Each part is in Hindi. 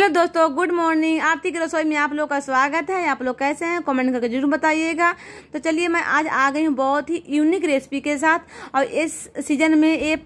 हेलो दोस्तों गुड मॉर्निंग आरती की रसोई में आप लोग का स्वागत है। आप लोग कैसे हैं? कमेंट करके ज़रूर बताइएगा। तो चलिए, मैं आज आ गई हूँ बहुत ही यूनिक रेसिपी के साथ। और इस सीज़न में ये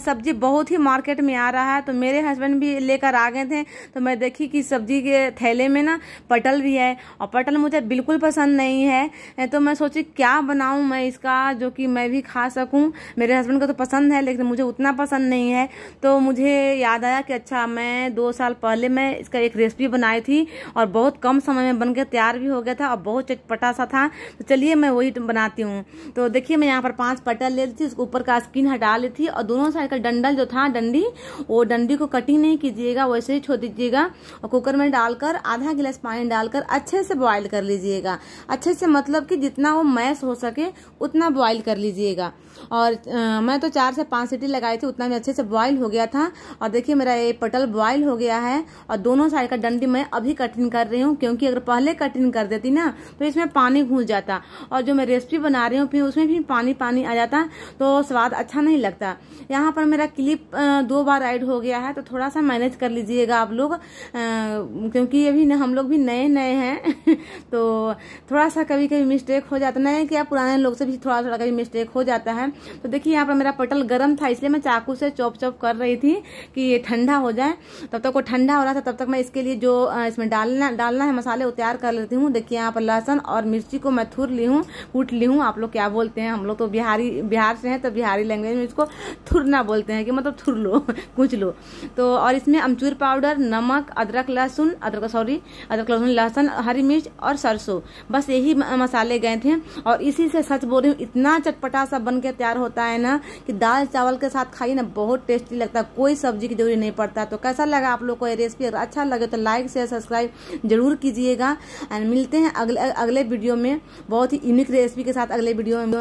सब्ज़ी बहुत ही मार्केट में आ रहा है। तो मेरे हस्बैंड भी लेकर आ गए थे। तो मैं देखी कि सब्ज़ी के थैले में ना पटल भी है। और पटल मुझे बिल्कुल पसंद नहीं है। तो मैं सोची, क्या बनाऊँ मैं इसका, जो कि मैं भी खा सकूँ? मेरे हस्बैंड को तो पसंद है, लेकिन मुझे उतना पसंद नहीं है। तो मुझे याद आया कि अच्छा मैं दो साल पहले मैं इसका एक रेसिपी बनाई थी और बहुत कम समय में बनकर तैयार भी हो गया था और बहुत चटपटा सा था। तो चलिए मैं वही बनाती हूँ। तो देखिए मैं यहाँ पर पाँच पटल ले ली थी उसके ऊपर का स्किन हटा ली थी और दोनों साइड का डंडल जो था डंडी वो डंडी को कटिंग नहीं कीजिएगा वैसे ही छोड़ दीजिएगा और कुकर में डालकर आधा गिलास पानी डालकर अच्छे से बॉयल कर लीजिएगा। अच्छे से मतलब कि जितना वो मैश हो सके उतना बॉयल कर लीजिएगा। और आ, मैं तो चार से पाँच सीटी लगाई थी उतना भी अच्छे से बॉयल हो गया था। और देखिए मेरा ये पटल बॉयल हो गया है और दोनों साइड का डंडी मैं अभी कटिंग कर रही हूँ, क्योंकि अगर पहले कटिंग कर देती ना तो इसमें पानी घुस जाता। और जो मैं रेसिपी बना रही हूँ, फिर उसमें भी पानी पानी आ जाता तो स्वाद अच्छा नहीं लगता। यहाँ पर मेरा क्लिप दो बार ऐड हो गया है तो थोड़ा सा मैनेज कर लीजिएगा आप लोग। क्योंकि ये अभी हम लोग भी नए नए हैं तो थोड़ा सा कभी कभी मिस्टेक हो जाता। नहीं क्या, पुराने लोग से भी थोड़ा थोड़ा कभी मिस्टेक हो जाता है। तो देखिए, यहाँ पर मेरा पटल गर्म था, इसलिए मैं चाकू से चॉप चॉप कर रही थी कि ये ठंडा हो जाए। तब तक वो ठंडा हो रहा था तब तक मैं इसके लिए जो इसमें डालना डालना है मसाले, वो तैयार कर लेती हूँ। देखिए, यहाँ पर लहसन और मिर्ची को मैं थुर ली हूँ, कूट ली हूँ। आप लोग क्या बोलते हैं? हम लोग तो बिहारी, बिहार से हैं तो बिहारी लैंग्वेज में इसको थुरना बोलते हैं, कि मतलब थुर लो कुछ लो। तो और इसमें अमचूर पाउडर, नमक, अदरक, लहसुन, अदरक सॉरी अदरक, लहसुन लहसुन, हरी मिर्च और सरसों। बस यही मसाले गए थे। और इसी से सच बोल रही हूँ, इतना चटपटा सा बन के तैयार होता है ना, कि दाल चावल के साथ खाइए ना, बहुत टेस्टी लगता है। कोई सब्ज़ी की ज़रूरी नहीं पड़ता। तो कैसा लगा आप लोग को ये रेसिपी अगर अच्छा लगे तो लाइक शेयर सब्सक्राइब ज़रूर कीजिएगा। एंड मिलते हैं अगले अगले वीडियो में। बहुत ही यूनिक रेसिपी के साथ अगले वीडियो में।